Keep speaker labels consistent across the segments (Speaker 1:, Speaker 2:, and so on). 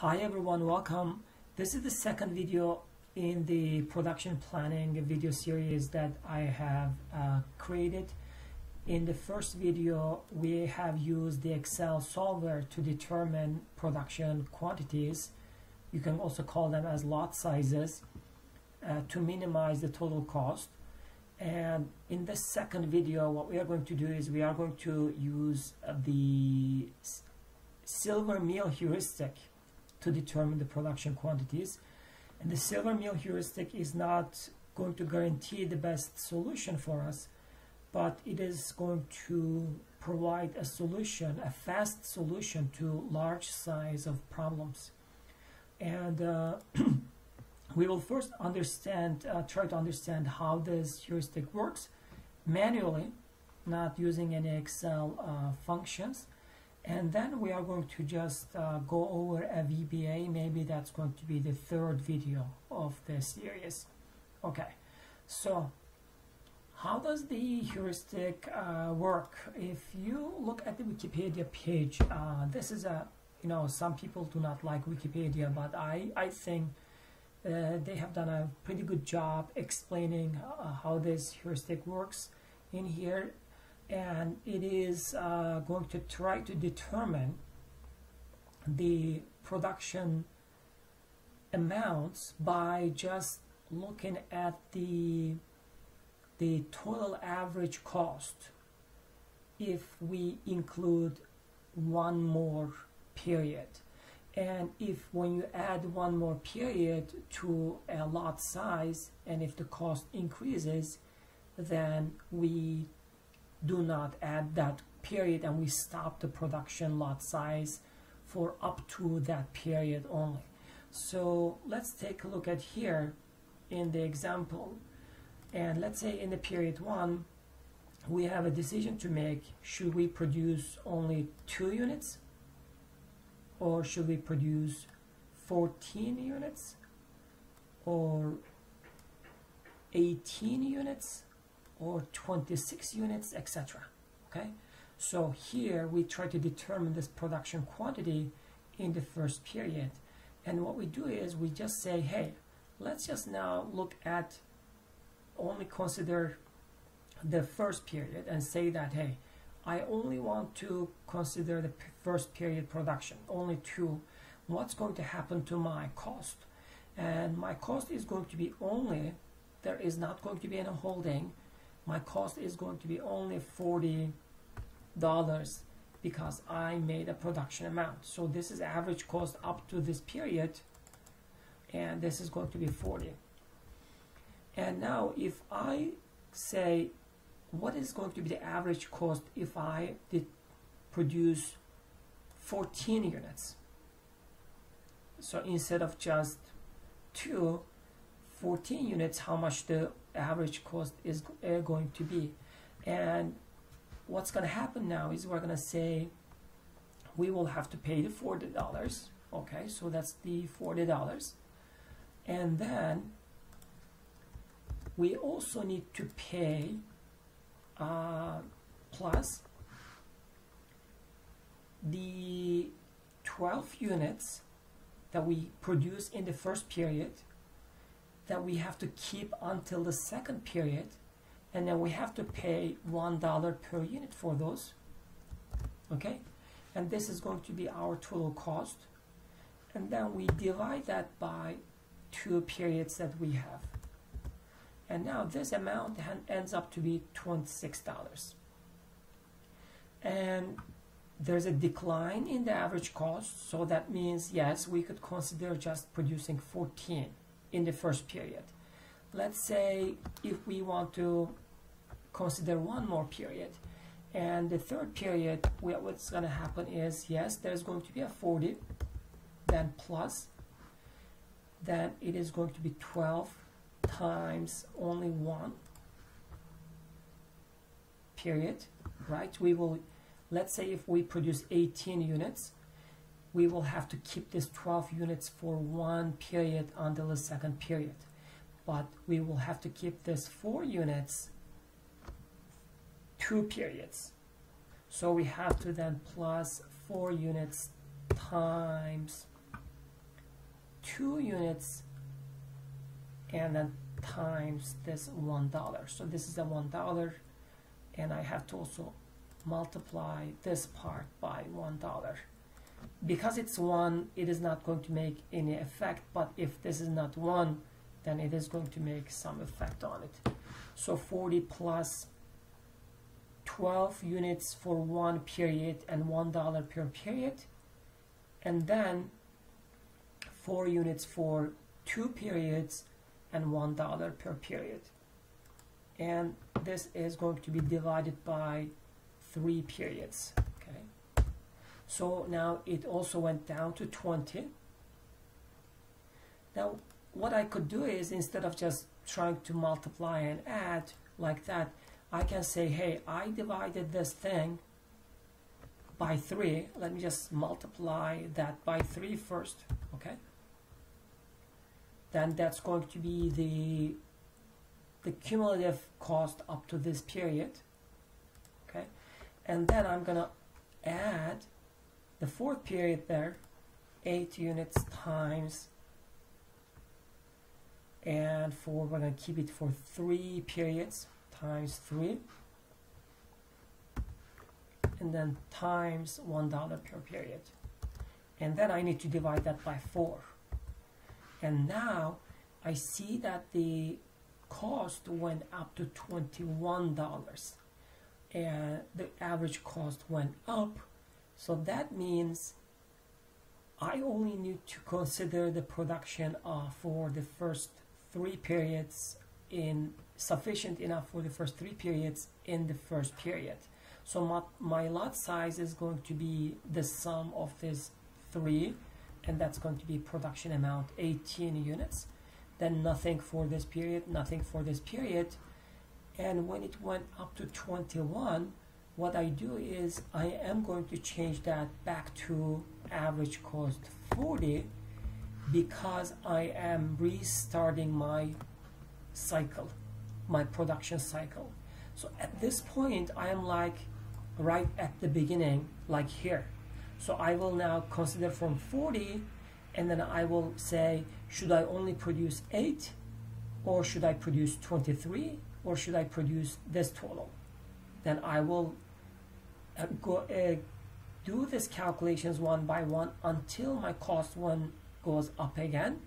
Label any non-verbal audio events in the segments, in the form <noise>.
Speaker 1: Hi everyone, welcome. This is the second video in the production planning video series that I have uh, created. In the first video, we have used the Excel solver to determine production quantities. You can also call them as lot sizes uh, to minimize the total cost. And in the second video, what we are going to do is we are going to use the Silver-Meal heuristic to determine the production quantities. And the Silver-Meal heuristic is not going to guarantee the best solution for us, but it is going to provide a solution, a fast solution to large size of problems. And uh, <clears throat> we will first understand, uh, try to understand how this heuristic works manually, not using any Excel uh, functions. And then we are going to just uh, go over a VBA. Maybe that's going to be the third video of the series. Okay, so how does the heuristic uh, work? If you look at the Wikipedia page, uh, this is a, you know, some people do not like Wikipedia, but I, I think uh, they have done a pretty good job explaining uh, how this heuristic works in here and it is uh, going to try to determine the production amounts by just looking at the the total average cost if we include one more period. And if when you add one more period to a lot size and if the cost increases then we do not add that period and we stop the production lot size for up to that period only. So let's take a look at here in the example. And let's say in the period one we have a decision to make should we produce only two units or should we produce 14 units or 18 units or 26 units etc okay so here we try to determine this production quantity in the first period and what we do is we just say hey let's just now look at only consider the first period and say that hey I only want to consider the first period production, only two. What's going to happen to my cost? And my cost is going to be only, there is not going to be any holding. My cost is going to be only $40 because I made a production amount. So this is average cost up to this period and this is going to be 40. And now if I say what is going to be the average cost if I did produce 14 units so instead of just two 14 units how much the average cost is uh, going to be. And what's going to happen now is we're going to say we will have to pay the $40 okay? So that's the $40 and then we also need to pay uh, plus the 12 units that we produce in the first period that we have to keep until the second period and then we have to pay one dollar per unit for those okay? And this is going to be our total cost and then we divide that by two periods that we have. And now this amount ends up to be $26 and there's a decline in the average cost so that means yes we could consider just producing 14 in the first period. Let's say if we want to consider one more period and the third period what's going to happen is yes there's going to be a 40 then plus then it is going to be 12 times only one period right? We will let's say if we produce 18 units we will have to keep this 12 units for one period until the second period. But we will have to keep this four units two periods. So we have to then plus four units times 2 units and then times this one dollar. So this is a one dollar and I have to also multiply this part by one dollar because it's one it is not going to make any effect but if this is not one then it is going to make some effect on it. So 40 plus 12 units for one period and one dollar per period and then four units for two periods and one dollar per period. And this is going to be divided by three periods so now it also went down to 20 now what I could do is instead of just trying to multiply and add like that I can say hey I divided this thing by 3 let me just multiply that by 3 first okay? Then that's going to be the the cumulative cost up to this period okay? And then I'm gonna add the fourth period there 8 units times and for we're going to keep it for three periods times three. And then times one dollar per period. And then I need to divide that by four. And now I see that the cost went up to $21 and the average cost went up so that means I only need to consider the production uh, for the first three periods in sufficient enough for the first three periods in the first period. So my, my lot size is going to be the sum of these three and that's going to be production amount 18 units. Then nothing for this period nothing for this period. And when it went up to 21 what I do is I am going to change that back to average cost 40 because I am restarting my cycle my production cycle so at this point I am like right at the beginning like here so I will now consider from 40 and then I will say, should I only produce 8 or should I produce 23 or should I produce this total? Then I will uh, go uh, do these calculations one by one until my cost one goes up again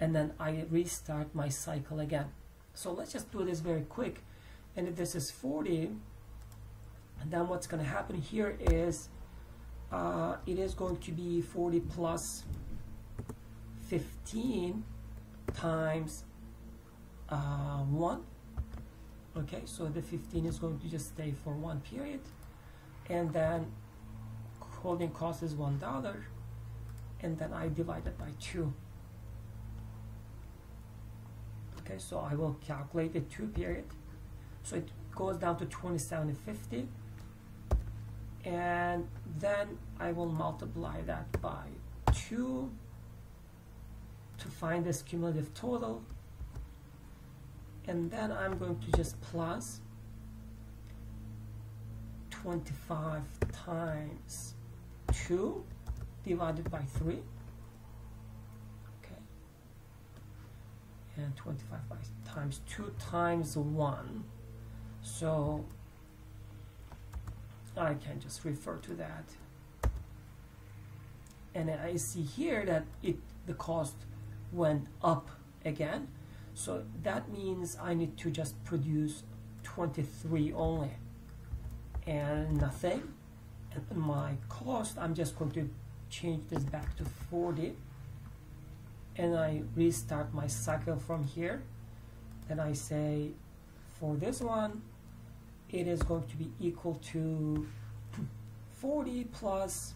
Speaker 1: and then I restart my cycle again. So let's just do this very quick. And if this is 40, then what's going to happen here is uh, it is going to be 40 plus 15 times uh, 1 okay so the 15 is going to just stay for one period and then holding cost is one dollar and then I divide it by 2 okay so I will calculate the 2 period. So it goes down to 27.50 and then I will multiply that by 2 to find this cumulative total and then I'm going to just plus 25 times 2 divided by 3 okay. And 25 by times 2 times 1 so I can just refer to that. And I see here that it the cost went up again so that means I need to just produce 23 only. And nothing. And my cost I'm just going to change this back to 40 and I restart my cycle from here. Then I say for this one it is going to be equal to 40 plus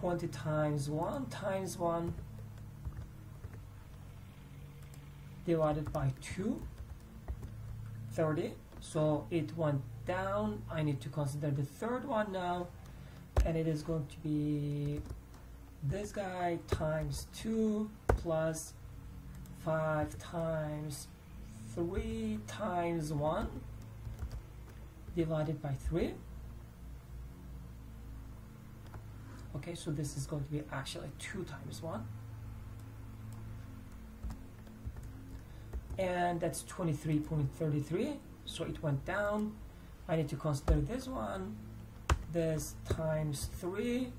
Speaker 1: 20 times 1 times 1 divided by 2 30 so it went down. I need to consider the third one now. And it is going to be this guy times 2 plus 5 times 3 times 1 divided by 3 okay so this is going to be actually 2 times 1 and that's 23.33 so it went down. I need to consider this one. This times 3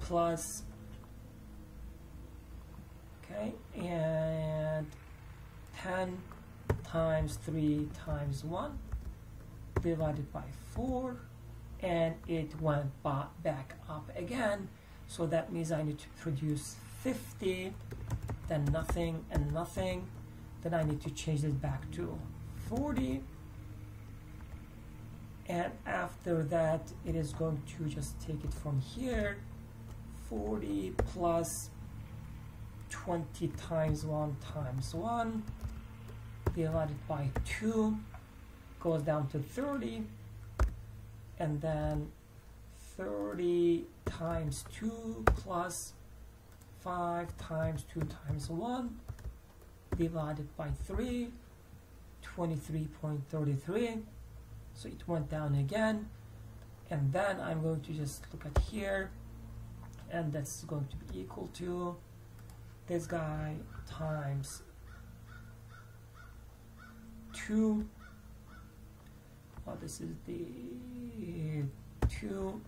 Speaker 1: plus okay and 10 times 3 times 1 divided by 4 and it went back up again. So that means I need to produce 50 then nothing and nothing. Then I need to change it back to 40 and after that it is going to just take it from here 40 plus 20 times 1 times 1 divided by 2 goes down to 30 and then 30 times 2 plus 5 times 2 times 1 divided by 3 23.33 so it went down again. And then I'm going to just look at here and that's going to be equal to this guy times 2 oh, this is the 2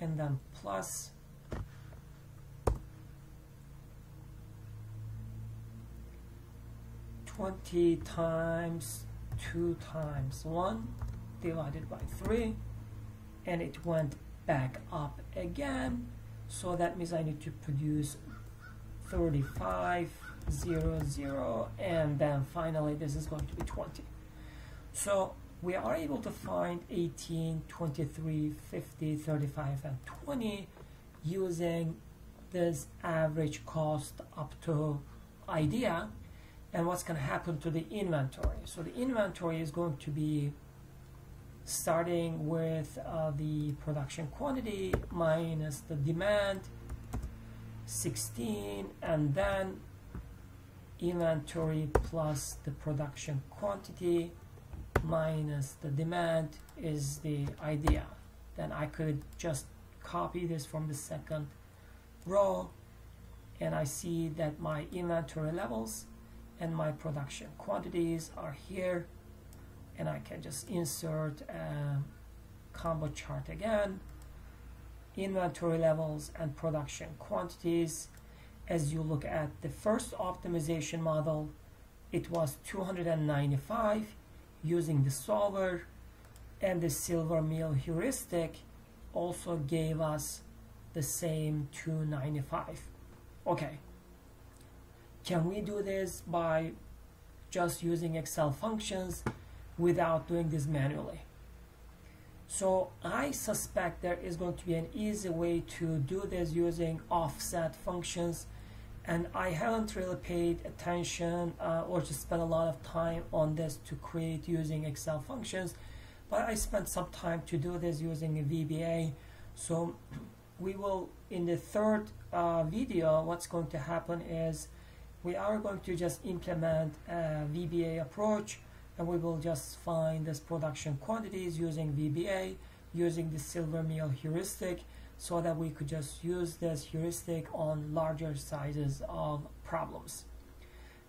Speaker 1: and then plus Twenty times two times one divided by three, and it went back up again. So that means I need to produce 35, 0, 0, and then finally this is going to be 20. So we are able to find 18, 23, 50, 35, and 20 using this average cost up to idea and what's going to happen to the inventory. So the inventory is going to be starting with uh, the production quantity minus the demand 16 and then inventory plus the production quantity minus the demand is the idea. Then I could just copy this from the second row and I see that my inventory levels and my production quantities are here and I can just insert a combo chart again. Inventory levels and production quantities. As you look at the first optimization model it was 295 using the solver and the Silver-Meal heuristic also gave us the same 295 okay can we do this by just using Excel functions without doing this manually? So I suspect there is going to be an easy way to do this using offset functions and I haven't really paid attention uh, or just spent a lot of time on this to create using Excel functions but I spent some time to do this using a VBA so we will in the third uh, video what's going to happen is we are going to just implement a VBA approach and we will just find this production quantities using VBA using the Silver-Meal heuristic so that we could just use this heuristic on larger sizes of problems.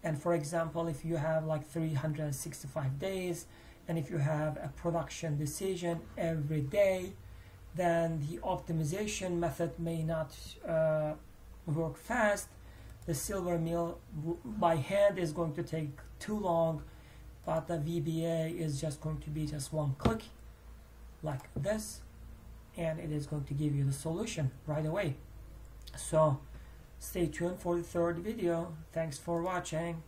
Speaker 1: And for example, if you have like 365 days and if you have a production decision every day, then the optimization method may not uh, work fast the Silver-Meal by hand is going to take too long but the VBA is just going to be just one click like this and it is going to give you the solution right away. So stay tuned for the third video. Thanks for watching